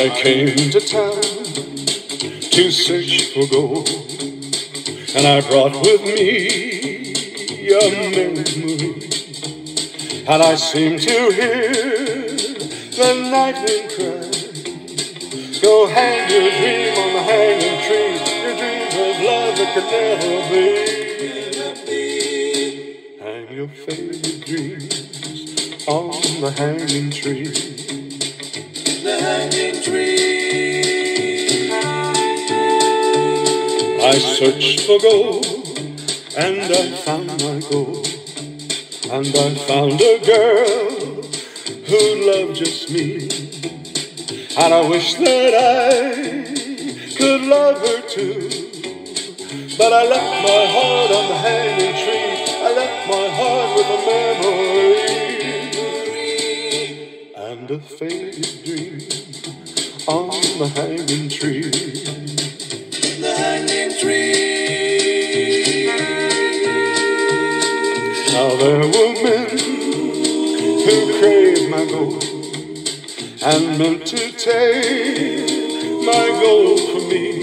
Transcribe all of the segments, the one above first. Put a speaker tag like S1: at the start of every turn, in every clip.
S1: I came to town to search for gold, and I brought with me a memory, and I seem to hear the nightwind cry. Go hang your dream on the hanging tree, your dreams of love that could never be. Hang your favorite dreams on the hanging tree. I searched for gold and I found my gold. And I found a girl who loved just me. And I wish that I could love her too. But I left my heart on the hanging tree. I left my heart with a memory and a faded dream on the hanging tree.
S2: The hanging tree.
S1: Now there were men who craved my gold and meant to take my gold from me.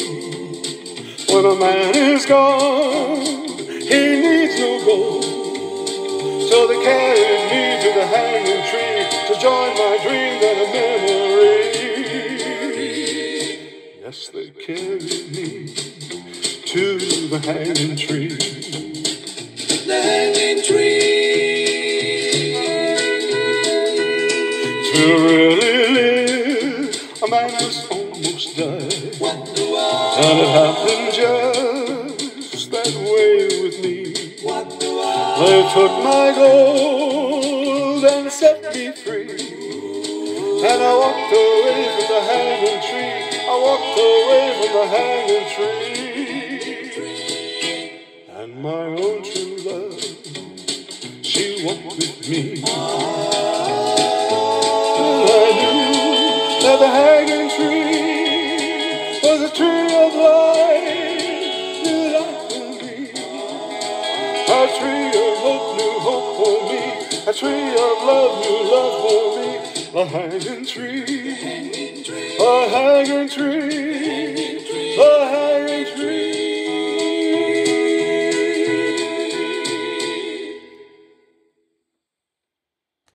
S1: When a man is gone, he needs no gold. So they carried me to the hanging tree to join my the hanging tree.
S2: The hanging tree.
S1: To really live, a man must almost die.
S2: What do I?
S1: And it happened just that way with me.
S2: What do I?
S1: They took my gold and set me free. And I walked away from the hanging tree. I walked away from the hanging tree. She walked with me. I knew that the hanging tree was a tree of life, new life for me. A tree of hope, new hope for me. A tree of love, new love for me. A hanging tree, a hanging tree,